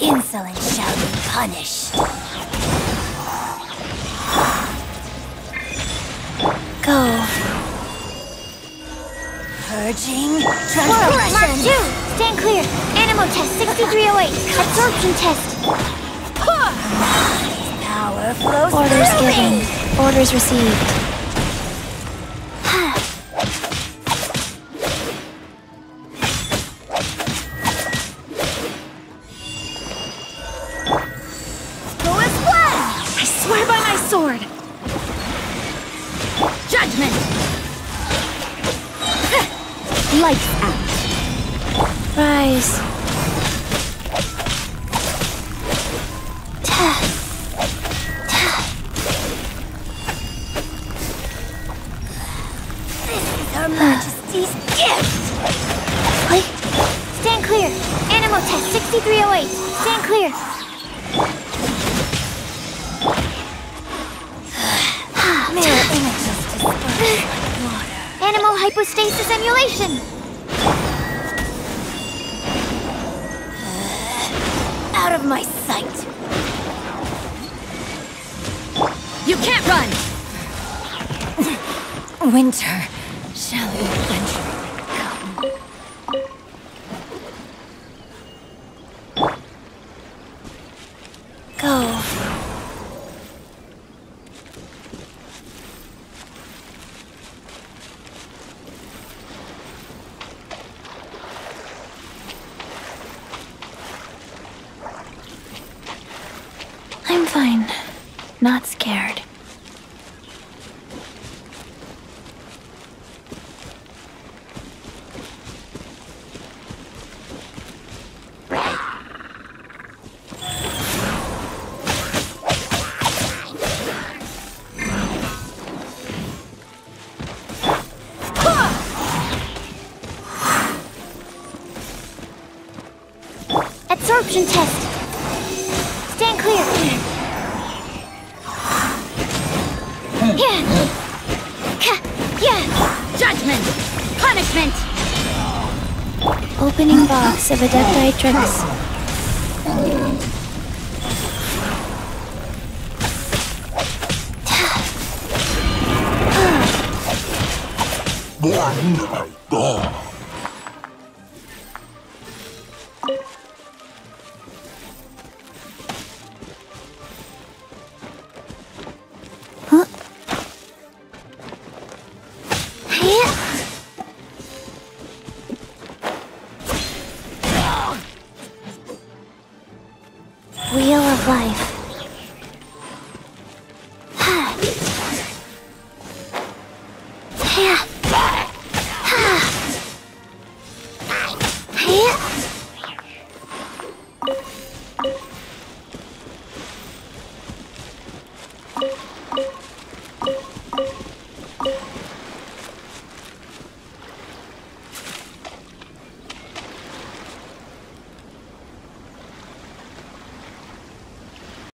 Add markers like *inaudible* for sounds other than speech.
insolent shall be punished. Go. Purging Mark transformation. 2! Stand clear! Animal test 6308! Absorption test! Power flows Orders given. Orders received. Swear by my sword! Judgment! *laughs* Lights out! Rise. Her Majesty's gift. Stand clear! Animal test 6308! Stand clear! Animal hypostasis emulation! Uh, out of my sight. You can't run! Winter shall eventually fine. Not scared. Absorption test! Judgment! Punishment! Opening box of Adeptitrix. wheel of life. Yeah.